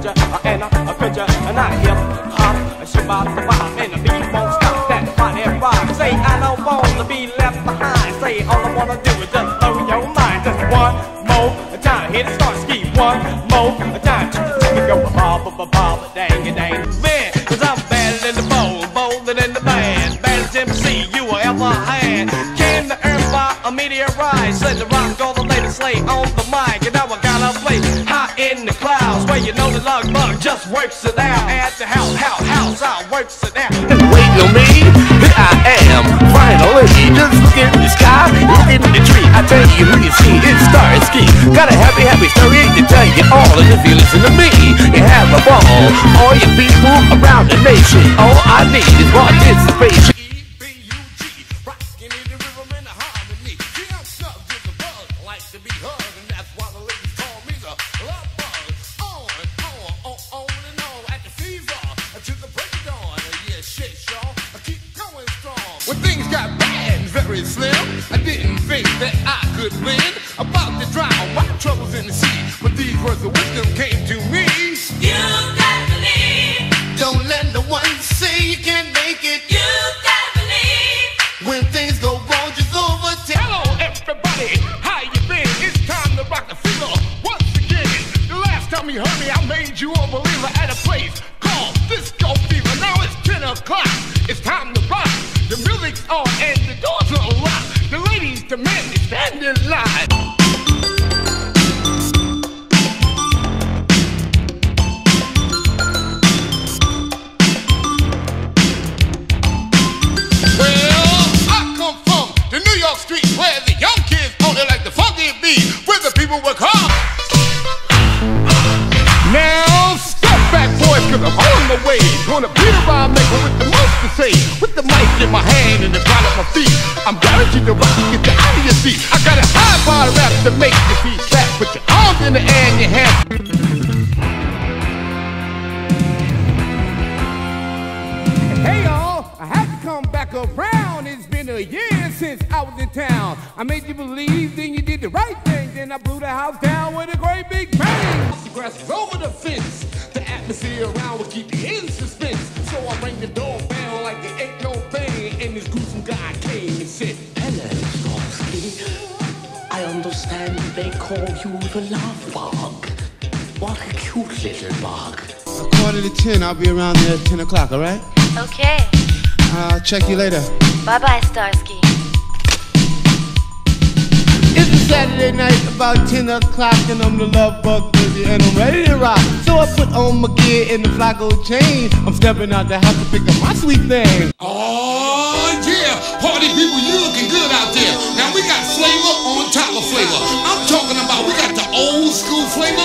picture, and a picture, and I hip hop, she about the vibe, and the beat won't stop. That hot and rock. Say I don't wanna be left behind. Say all I wanna do is just blow your mind. Just one more time, hit it Starski. One more time, check it go bob, bob, bob, dang it, dang. Man, I'm better than the bowl, bolder than the band, baddest MC you ever had. Came to earth by a meteorite, said the rock all the latest slay on the mic, the clouds, where you know the lug bug just works it out. At the house, house, house, I works it out. And waiting on me. Here I am, finally. Just look in the sky, look in the tree. I tell you who you see, it's Starski. Got a happy, happy story to tell you all. And if you listen to me, you have a ball. All you people around the nation, all I need is participation. When things got bad and very slim, I didn't think that I could win. About to drown my troubles in the sea, but these words of wisdom came to me. You gotta believe. Don't let no one say you can't make it. You gotta believe. When things go wrong, just overtake. Hello, everybody. How you been? It's time to rock the fever once again. The last time you heard me, I made you a believer at a place called Disco Fever. Now it's 10 o'clock. It's time to rock. The music's on and the doors are locked. The ladies, the men, stand in line. Back, cause I'm on the way. Gonna beat a rhyme maker with the most to say. With the mic in my hand and the ground at my feet. I'm guaranteed to rock you, get you out of your seat. I got a high bar rap to make your feet clap. Put your arms in the air and your hands. Hey y'all, I had to come back around. It's been a year since I was in town. I made you believe, then you did the right thing. Then I blew the house down with a great big bang. The grass is over the fence. The atmosphere around will keep you in suspense. So I rang the doorbell like there ain't no thing. And this gruesome guy came and said, Hello, Starski. I understand they call you the love bug. What a cute little bug. A quarter to ten, I'll be around there at 10 o'clock, alright? Okay. I'll check you later. Bye bye, Starski. Saturday night, about 10 o'clock, and I'm the love bug busy, and I'm ready to rock. So I put on my gear and the fly gold chain. I'm stepping out the house to pick up my sweet thing. Oh, yeah. Party people, you looking good out there. Now we got flavor on top of flavor. I'm talking about we got the old school flavor